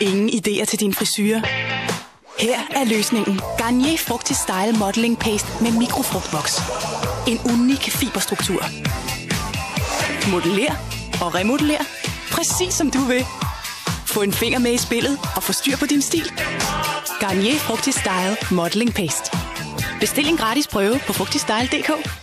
Ingen idéer til din frisyr? Her er løsningen. Garnier Fructis Style Modeling Paste med mikrofrugtboks. En unik fiberstruktur. Modeller og remodeller. Præcis som du vil. Få en finger med i spillet og få styr på din stil. Garnier Fructis Style Modeling Paste. Bestil en gratis prøve på frugtistyle.dk.